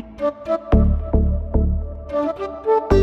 Thank you.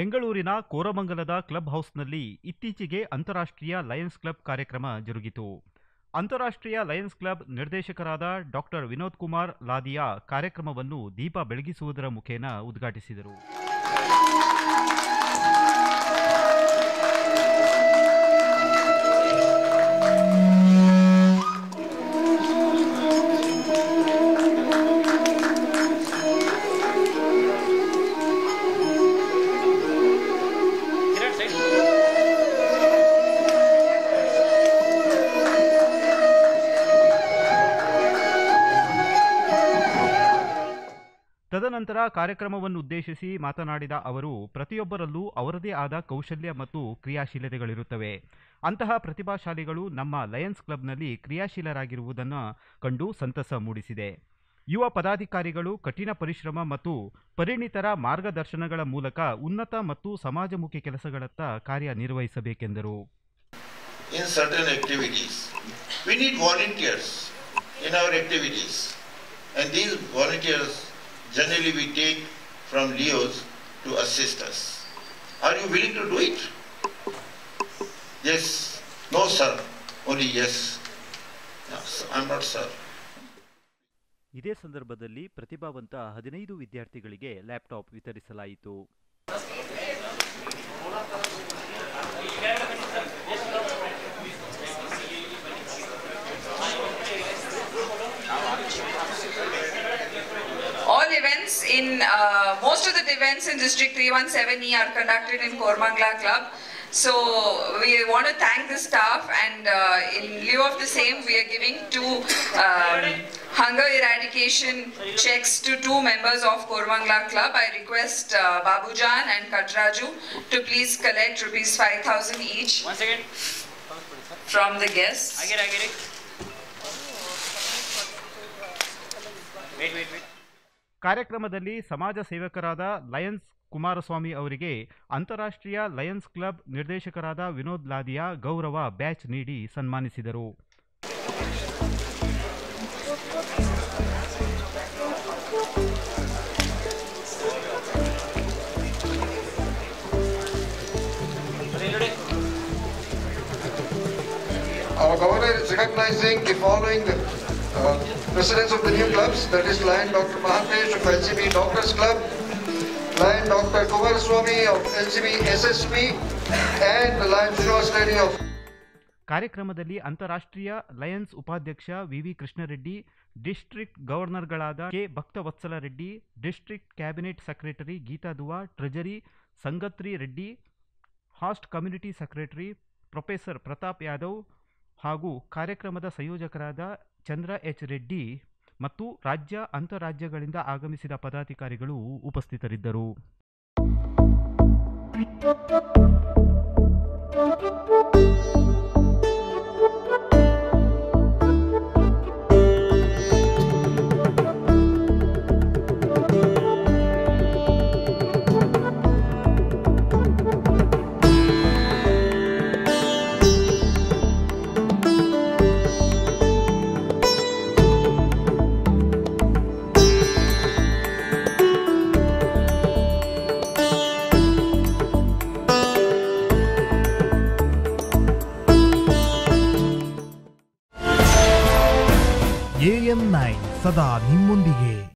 ಬೆಂಗಳೂರಿನ ಕೋರಮಂಗಲದ club ಹೌಸ್ನಲ್ಲಿ ಇತ್ತೀಚೆಗೆ ಅಂತಾರಾಷ್ಟ್ರೀಯ ಲಯನ್ಸ್ ಕ್ಲಬ್ ಕಾರ್ಯಕ್ರಮ ಜರುಗಿತು. ಅಂತಾರಾಷ್ಟ್ರೀಯ ಲಯನ್ಸ್ ಕ್ಲಬ್ ನಿರ್ದೇಶಕರಾದ ಡಾಕ್ಟರ್ ವಿನೋದ್ ಕುಮಾರ್ ಲಾದಿಯಾ ಕಾರ್ಯಕ್ರಮವನ್ನು ದೀಪ ಬೆಳಗಿಸುವುದರ ಮುಖೇನ ಉದ್ಘಾಟಿಸಿದರು. ತದನಂತರ ಕಾರ್ಯಕ್ರಮವನ್ನುದ್ದೇಶಿಸಿ ಮಾತನಾಡಿದ ಅವರು, ಪ್ರತಿಯೊಬ್ಬರಲ್ಲೂ ಅವರದೇ ಆದ ಕೌಶಲ್ಯ ಮತ್ತು ಕ್ರಿಯಾಶೀಲತೆಗಳಿರುತ್ತವೆ ಅಂತಹ ಪ್ರತಿಭಾಶಾಲಿಗಳು ನಮ್ಮ ಲಯನ್ಸ್ ಕ್ಲಬ್ನಲ್ಲಿ ಕ್ರಿಯಾಶೀಲರಾಗಿರುವುದನ್ನು ಕಂಡು ಸಂತಸ ಮೂಡಿಸಿದೆ ಯುವ ಪದಾಧಿಕಾರಿಗಳು ಕಠಿಣ ಪರಿಶ್ರಮ ಮತ್ತು ಪರಿಣಿತರ ಮಾರ್ಗದರ್ಶನಗಳ ಮೂಲಕ ಉನ್ನತ ಮತ್ತು ಸಮಾಜಮುಖಿ ಕೆಲಸಗಳತ್ತ ಕಾರ್ಯನಿರ್ವಹಿಸಬೇಕೆಂದರು certain activities. We need volunteers our activities. And these volunteers generally we take from Leos to assist us. Are you willing to do it? Yes. No, sir. Only yes. No, sir. I'm not sir. ಇದೇ ಸಂದರ್ಭದಲ್ಲಿ ಪ್ರತಿಭಾವಂತ ಹದಿನೈದು ವಿದ್ಯಾರ್ಥಿಗಳಿಗೆ laptop ವಿತರಿಸಲಾಯಿತು events in, uh, most of the events in District 317E are conducted in Kormangla Club. So we want to thank the staff and uh, in lieu of the same, we are giving two um, hunger eradication checks to two members of Kormangla Club. I request uh, Babujan and Katraju to please collect rupees 5,000 each One second. from the guests. I get, I get it. Wait, wait, wait. ಕಾರ್ಯಕ್ರಮದಲ್ಲಿ ಸಮಾಜ ಸೇವಕರಾದ Lions Kumaraswamy ಅವರಿಗೆ ಅಂತಾರಾಷ್ಟ್ರೀಯ Lions club ನಿರ್ದೇಶಕರಾದ ವಿನೋದ್ ಲಾದಿಯಾ ಗೌರವ batch ನೀಡಿ ಸನ್ಮಾನಿಸಿದರು. Our governor is recognizing the following uh, presidents of the new clubs, that is Lion Dr. Mahatesh of LCB Doctors Club, Lion Dr. Kumaraswamy of LCB SSP, and Lion Srinivas Reddy of ಕಾರ್ಯಕ್ರಮದಲ್ಲಿ ಅಂತಾರಾಷ್ಟ್ರೀಯ Lions ಉಪಾಧ್ಯಕ್ಷ V V Krishnareddy district ಗವರ್ನರ್ಗಳಾದ K Bhaktavatsala Reddy district cabinet secretary Geetha ದುವಾ treasury ಸಂಗತ್ರಿ Reddy host community secretary professor Pratap Yadav ಹಾಗೂ ಕಾರ್ಯಕ್ರಮದ ಸಂಯೋಜಕರಾದ ಚಂದ್ರ H Reddy ಮತ್ತು ರಾಜ್ಯ ಅಂತರಾಜ್ಯಗಳಿಂದ ಆಗಮಿಸಿದ ಪದಾಧಿಕಾರಿಗಳು ಉಪಸ್ಥಿತರಿದ್ದರು. ಎಎನ್ ನೈನ್ ಸದಾ ನಿಮ್ಮೊಂದಿಗೆ.